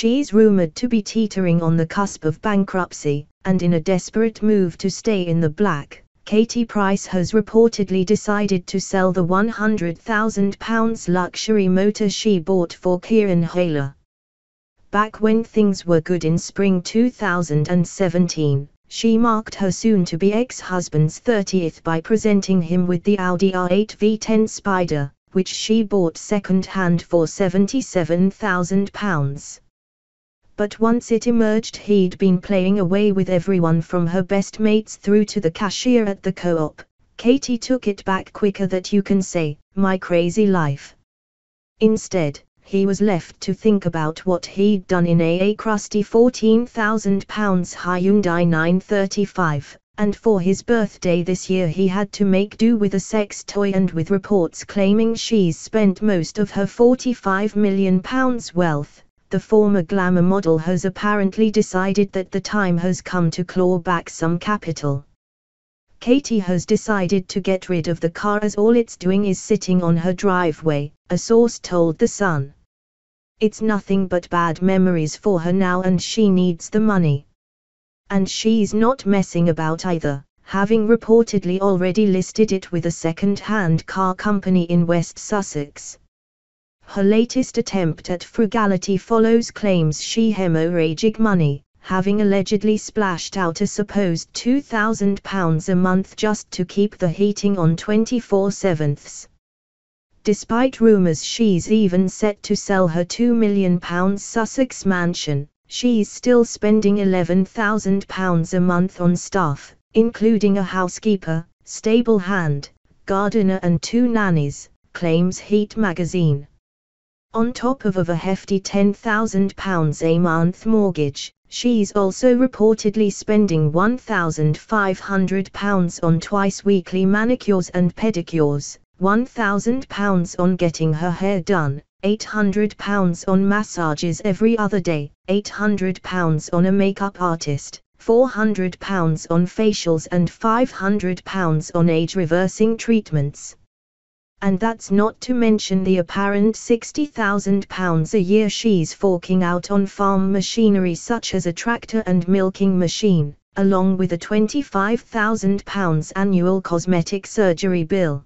She's rumored to be teetering on the cusp of bankruptcy, and in a desperate move to stay in the black, Katie Price has reportedly decided to sell the £100,000 luxury motor she bought for Kieran Hayler. Back when things were good in spring 2017, she marked her soon-to-be ex-husband's 30th by presenting him with the Audi R8 V10 Spider, which she bought second-hand for £77,000 but once it emerged he'd been playing away with everyone from her best mates through to the cashier at the co-op, Katie took it back quicker that you can say, my crazy life. Instead, he was left to think about what he'd done in a, a crusty £14,000 Hyundai 935, and for his birthday this year he had to make do with a sex toy and with reports claiming she's spent most of her £45 million wealth the former glamour model has apparently decided that the time has come to claw back some capital. Katie has decided to get rid of the car as all it's doing is sitting on her driveway, a source told The Sun. It's nothing but bad memories for her now and she needs the money. And she's not messing about either, having reportedly already listed it with a second-hand car company in West Sussex. Her latest attempt at frugality follows claims she hemorrhaging money, having allegedly splashed out a supposed £2,000 a month just to keep the heating on 24 7ths. Despite rumours she's even set to sell her £2 million Sussex mansion, she's still spending £11,000 a month on staff, including a housekeeper, stable hand, gardener and two nannies, claims Heat magazine. On top of, of a hefty £10,000 a month mortgage, she's also reportedly spending £1,500 on twice weekly manicures and pedicures, £1,000 on getting her hair done, £800 on massages every other day, £800 on a makeup artist, £400 on facials and £500 on age-reversing treatments and that's not to mention the apparent £60,000 a year she's forking out on farm machinery such as a tractor and milking machine, along with a £25,000 annual cosmetic surgery bill.